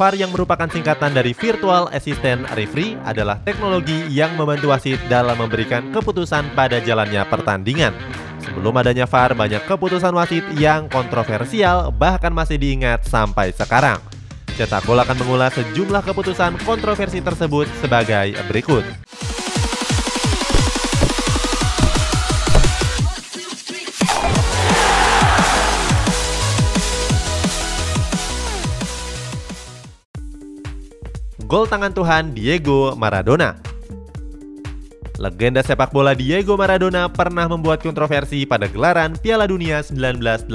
VAR yang merupakan singkatan dari Virtual Assistant Referee adalah teknologi yang membantu wasit dalam memberikan keputusan pada jalannya pertandingan. Sebelum adanya VAR, banyak keputusan wasit yang kontroversial bahkan masih diingat sampai sekarang. Cetak Gol akan mengulas sejumlah keputusan kontroversi tersebut sebagai berikut. Gol tangan Tuhan Diego Maradona Legenda sepak bola Diego Maradona pernah membuat kontroversi pada gelaran Piala Dunia 1986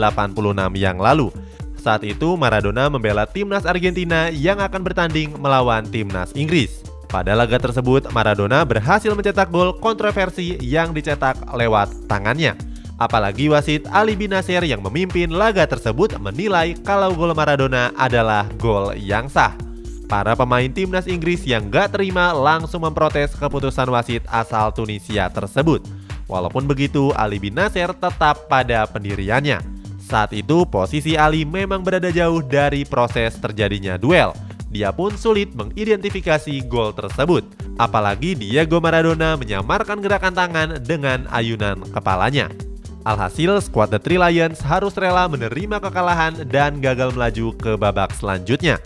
yang lalu. Saat itu Maradona membela timnas Argentina yang akan bertanding melawan timnas Inggris. Pada laga tersebut, Maradona berhasil mencetak gol kontroversi yang dicetak lewat tangannya. Apalagi wasit Ali bin Nasir yang memimpin laga tersebut menilai kalau gol Maradona adalah gol yang sah. Para pemain timnas Inggris yang gak terima langsung memprotes keputusan wasit asal Tunisia tersebut. Walaupun begitu, Ali bin Nasser tetap pada pendiriannya. Saat itu, posisi Ali memang berada jauh dari proses terjadinya duel. Dia pun sulit mengidentifikasi gol tersebut. Apalagi Diego Maradona menyamarkan gerakan tangan dengan ayunan kepalanya. Alhasil, skuad The Three Lions harus rela menerima kekalahan dan gagal melaju ke babak selanjutnya.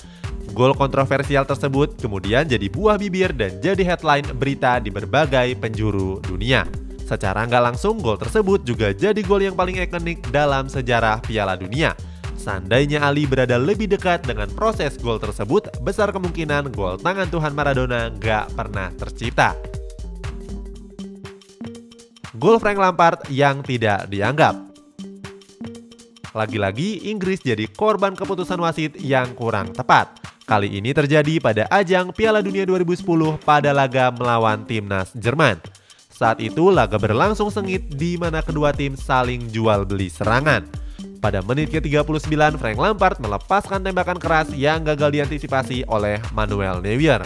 Gol kontroversial tersebut kemudian jadi buah bibir dan jadi headline berita di berbagai penjuru dunia. Secara nggak langsung, gol tersebut juga jadi gol yang paling ikonik dalam sejarah Piala Dunia. Seandainya Ali berada lebih dekat dengan proses gol tersebut, besar kemungkinan gol tangan Tuhan Maradona nggak pernah tercipta. Gol Frank Lampard yang tidak dianggap lagi-lagi Inggris jadi korban keputusan wasit yang kurang tepat. Kali ini terjadi pada ajang Piala Dunia 2010 pada laga melawan timnas Jerman. Saat itu laga berlangsung sengit di mana kedua tim saling jual beli serangan. Pada menit ke-39, Frank Lampard melepaskan tembakan keras yang gagal diantisipasi oleh Manuel Neuer.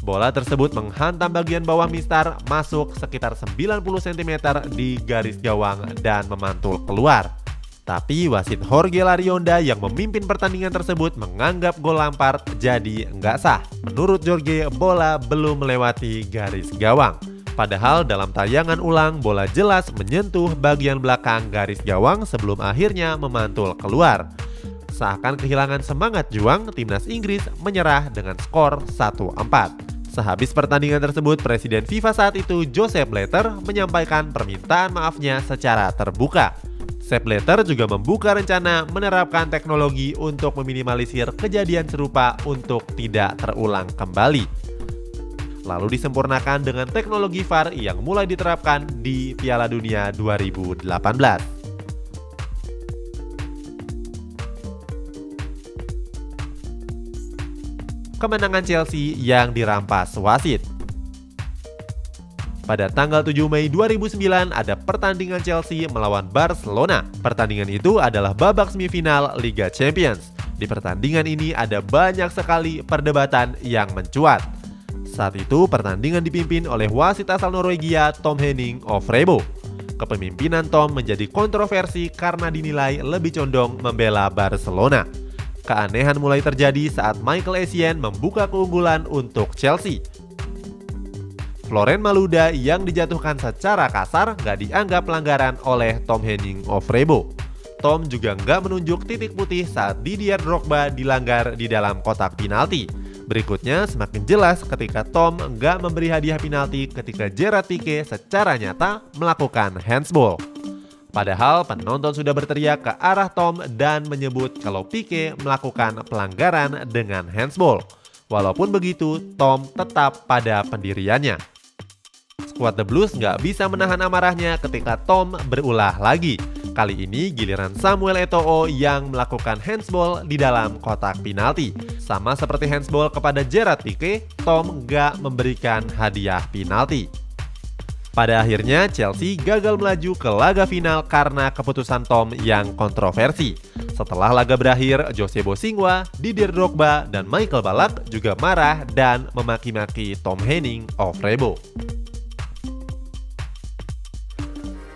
Bola tersebut menghantam bagian bawah mistar masuk sekitar 90 cm di garis gawang dan memantul keluar. Tapi wasit Jorge Larionda yang memimpin pertandingan tersebut menganggap gol Lampard jadi nggak sah. Menurut Jorge, bola belum melewati garis gawang. Padahal dalam tayangan ulang bola jelas menyentuh bagian belakang garis gawang sebelum akhirnya memantul keluar. Seakan kehilangan semangat juang, timnas Inggris menyerah dengan skor 1-4. Sehabis pertandingan tersebut, Presiden FIFA saat itu Joseph Blatter menyampaikan permintaan maafnya secara terbuka. Sepp Blatter juga membuka rencana menerapkan teknologi untuk meminimalisir kejadian serupa untuk tidak terulang kembali. Lalu disempurnakan dengan teknologi VAR yang mulai diterapkan di Piala Dunia 2018. Kemenangan Chelsea yang dirampas wasit. Pada tanggal 7 Mei 2009 ada pertandingan Chelsea melawan Barcelona. Pertandingan itu adalah babak semifinal Liga Champions. Di pertandingan ini ada banyak sekali perdebatan yang mencuat. Saat itu pertandingan dipimpin oleh wasit asal Norwegia Tom Henning of Rebo. Kepemimpinan Tom menjadi kontroversi karena dinilai lebih condong membela Barcelona. Keanehan mulai terjadi saat Michael Essien membuka keunggulan untuk Chelsea. Floren Maluda yang dijatuhkan secara kasar nggak dianggap pelanggaran oleh Tom Henning of Rebo. Tom juga nggak menunjuk titik putih saat Didier Drogba dilanggar di dalam kotak penalti. Berikutnya semakin jelas ketika Tom nggak memberi hadiah penalti ketika Gerard Pique secara nyata melakukan handsball. Padahal penonton sudah berteriak ke arah Tom dan menyebut kalau Pique melakukan pelanggaran dengan handsball. Walaupun begitu, Tom tetap pada pendiriannya. Skuad The Blues nggak bisa menahan amarahnya ketika Tom berulah lagi. Kali ini giliran Samuel Eto'o yang melakukan handsball di dalam kotak penalti. Sama seperti handsball kepada Gerard Pique, Tom nggak memberikan hadiah penalti. Pada akhirnya Chelsea gagal melaju ke laga final karena keputusan Tom yang kontroversi. Setelah laga berakhir, Jose Bosingwa, Didier Drogba, dan Michael Ballack juga marah dan memaki-maki Tom Henning of Rebo.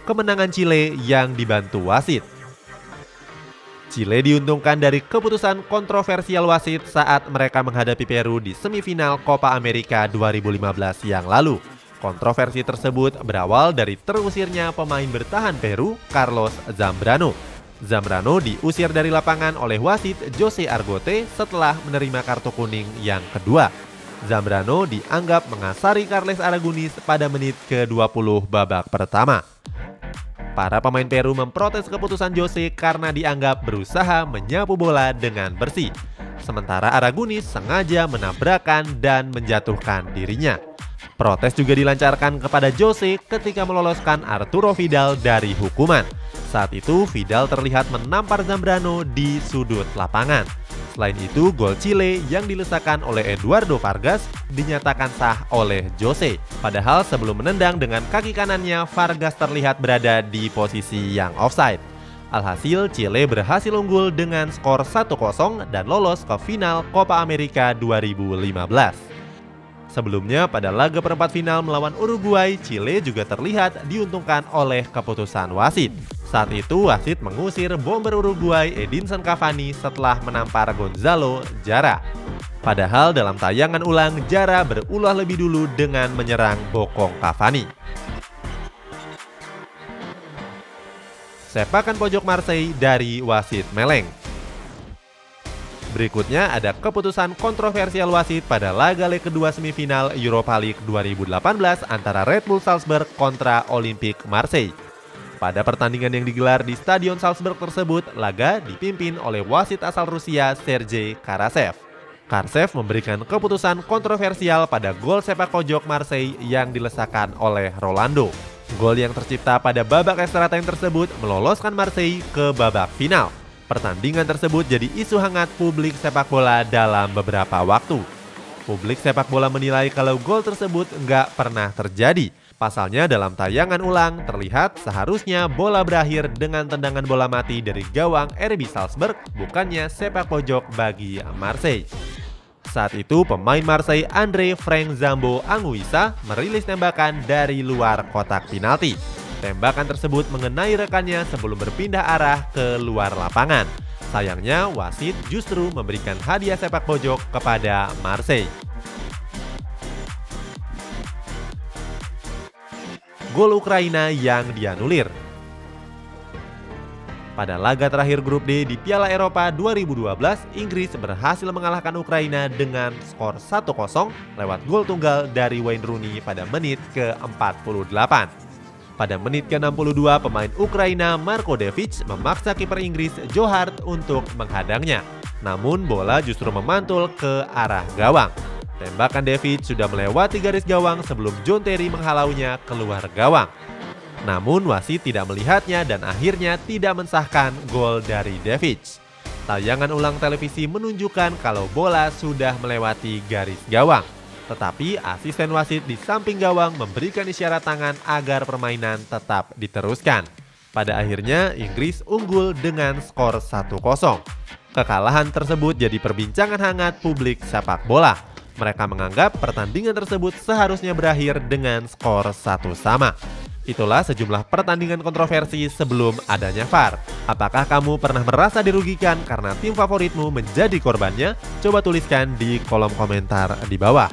Kemenangan Chile yang dibantu wasit. Chile diuntungkan dari keputusan kontroversial wasit saat mereka menghadapi Peru di semifinal Copa America 2015 yang lalu. Kontroversi tersebut berawal dari terusirnya pemain bertahan Peru, Carlos Zambrano. Zambrano diusir dari lapangan oleh wasit Jose Argote setelah menerima kartu kuning yang kedua. Zambrano dianggap mengasari Carles Aragonis pada menit ke-20 babak pertama. Para pemain Peru memprotes keputusan Jose karena dianggap berusaha menyapu bola dengan bersih. Sementara Aragunis sengaja menabrakan dan menjatuhkan dirinya. Protes juga dilancarkan kepada Jose ketika meloloskan Arturo Vidal dari hukuman. Saat itu Vidal terlihat menampar Zambrano di sudut lapangan. Selain itu, gol Chile yang dilesakan oleh Eduardo Vargas dinyatakan sah oleh Jose. Padahal sebelum menendang dengan kaki kanannya, Vargas terlihat berada di posisi yang offside. Alhasil, Chile berhasil unggul dengan skor 1-0 dan lolos ke final Copa America 2015. Sebelumnya, pada laga perempat final melawan Uruguay, Chile juga terlihat diuntungkan oleh keputusan wasit. Saat itu wasit mengusir bomber Uruguay Edinson Cavani setelah menampar Gonzalo Jara. Padahal dalam tayangan ulang Jara berulah lebih dulu dengan menyerang bokong Cavani. Sepakan pojok Marseille dari wasit Meleng. Berikutnya ada keputusan kontroversial wasit pada laga leg kedua semifinal Europa League 2018 antara Red Bull Salzburg kontra Olympique Marseille. Pada pertandingan yang digelar di Stadion Salzburg tersebut, laga dipimpin oleh wasit asal Rusia Sergei Karasev. Karsev memberikan keputusan kontroversial pada gol sepak pojok Marseille yang dilesakan oleh Rolando. Gol yang tercipta pada babak extra time tersebut meloloskan Marseille ke babak final. Pertandingan tersebut jadi isu hangat publik sepak bola dalam beberapa waktu. Publik sepak bola menilai kalau gol tersebut nggak pernah terjadi Pasalnya dalam tayangan ulang terlihat seharusnya bola berakhir dengan tendangan bola mati dari gawang RB Salzburg bukannya sepak pojok bagi Marseille. Saat itu pemain Marseille Andre Frank Zambo Anguissa merilis tembakan dari luar kotak penalti. Tembakan tersebut mengenai rekannya sebelum berpindah arah ke luar lapangan. Sayangnya wasit justru memberikan hadiah sepak pojok kepada Marseille. Gol Ukraina yang dianulir. Pada laga terakhir grup D di Piala Eropa 2012, Inggris berhasil mengalahkan Ukraina dengan skor 1-0 lewat gol tunggal dari Wayne Rooney pada menit ke-48. Pada menit ke-62, pemain Ukraina Marko Devic memaksa kiper Inggris Joe Hart untuk menghadangnya. Namun bola justru memantul ke arah gawang. Tembakan David sudah melewati garis gawang sebelum John Terry menghalaunya keluar gawang. Namun wasit tidak melihatnya dan akhirnya tidak mensahkan gol dari David. Tayangan ulang televisi menunjukkan kalau bola sudah melewati garis gawang. Tetapi asisten wasit di samping gawang memberikan isyarat tangan agar permainan tetap diteruskan. Pada akhirnya Inggris unggul dengan skor 1-0. Kekalahan tersebut jadi perbincangan hangat publik sepak bola. Mereka menganggap pertandingan tersebut seharusnya berakhir dengan skor satu sama. Itulah sejumlah pertandingan kontroversi sebelum adanya VAR. Apakah kamu pernah merasa dirugikan karena tim favoritmu menjadi korbannya? Coba tuliskan di kolom komentar di bawah.